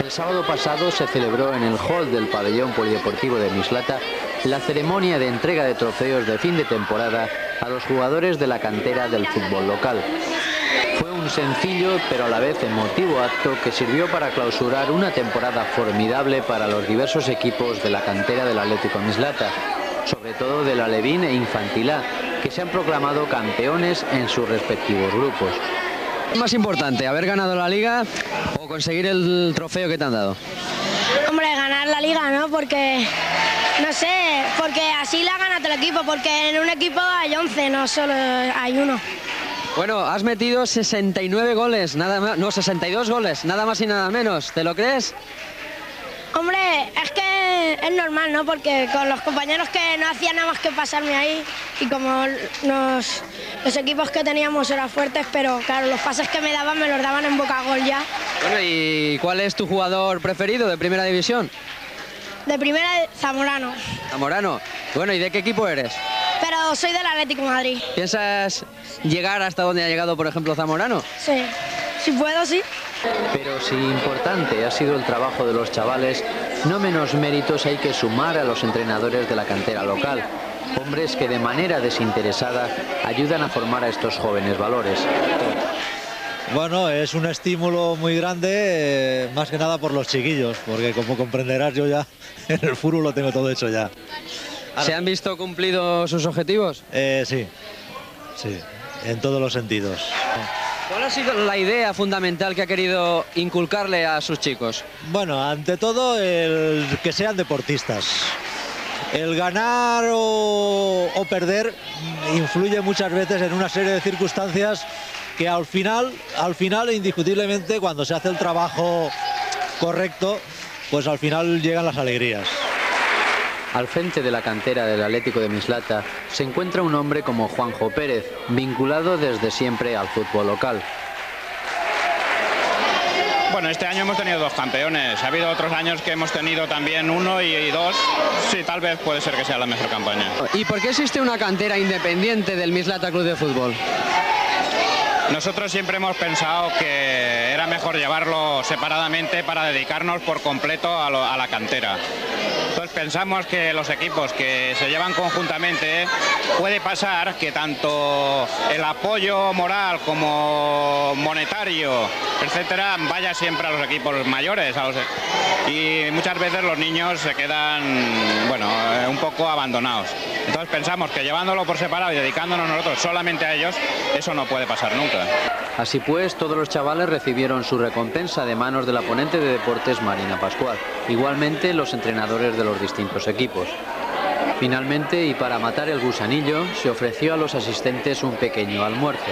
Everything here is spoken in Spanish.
El sábado pasado se celebró en el hall del pabellón polideportivo de Mislata la ceremonia de entrega de trofeos de fin de temporada a los jugadores de la cantera del fútbol local. Fue un sencillo pero a la vez emotivo acto que sirvió para clausurar una temporada formidable para los diversos equipos de la cantera del Atlético Mislata, sobre todo de la Levín e Infantilá, que se han proclamado campeones en sus respectivos grupos. ¿Qué es más importante, haber ganado la liga o conseguir el trofeo que te han dado? Hombre, ganar la liga, ¿no? Porque, no sé, porque así la gana todo el equipo, porque en un equipo hay 11, no solo hay uno. Bueno, has metido 69 goles, nada más, no, 62 goles, nada más y nada menos. ¿Te lo crees? Hombre, es que es normal, ¿no? Porque con los compañeros que no hacían nada más que pasarme ahí y como nos, los equipos que teníamos eran fuertes, pero claro, los pases que me daban me los daban en boca gol ya. Bueno, ¿y cuál es tu jugador preferido de Primera División? De primera, Zamorano. Zamorano. Bueno, ¿y de qué equipo eres? Pero soy del Atlético de Madrid. ¿Piensas llegar hasta donde ha llegado, por ejemplo, Zamorano? Sí. Si puedo, sí. Pero si importante ha sido el trabajo de los chavales, no menos méritos hay que sumar a los entrenadores de la cantera local, hombres que de manera desinteresada ayudan a formar a estos jóvenes valores. Bueno, es un estímulo muy grande, eh, más que nada por los chiquillos, porque como comprenderás yo ya en el fútbol lo tengo todo hecho ya. ¿Se han visto cumplidos sus objetivos? Eh, sí, sí, en todos los sentidos. ¿Cuál ha sido la idea fundamental que ha querido inculcarle a sus chicos? Bueno, ante todo el que sean deportistas. El ganar o, perder influye muchas veces en una serie de circunstancias que al final, al final indiscutiblemente cuando se hace el trabajo correcto, pues al final llegan las alegrías. Al frente de la cantera del Atlético de Mislata se encuentra un hombre como Juanjo Pérez, vinculado desde siempre al fútbol local. Bueno, este año hemos tenido dos campeones. Ha habido otros años que hemos tenido también uno y, y dos. Sí, tal vez puede ser que sea la mejor campaña. ¿Y por qué existe una cantera independiente del Mislata Club de Fútbol? Nosotros siempre hemos pensado que era mejor llevarlo separadamente para dedicarnos por completo a, lo- a la cantera. Entonces pensamos que los equipos que se llevan conjuntamente puede pasar que tanto el apoyo moral como monetario, etcétera, vaya siempre a los equipos mayores. a los- y muchas veces los niños se quedan, bueno, eh, un poco abandonados. Entonces pensamos que llevándolo por separado y dedicándonos nosotros solamente a ellos, eso no puede pasar nunca. Así pues, todos los chavales recibieron su recompensa de manos de la ponente de deportes Marina Pascual, igualmente los entrenadores de los distintos equipos. Finalmente, y para matar el gusanillo, se ofreció a los asistentes un pequeño almuerzo.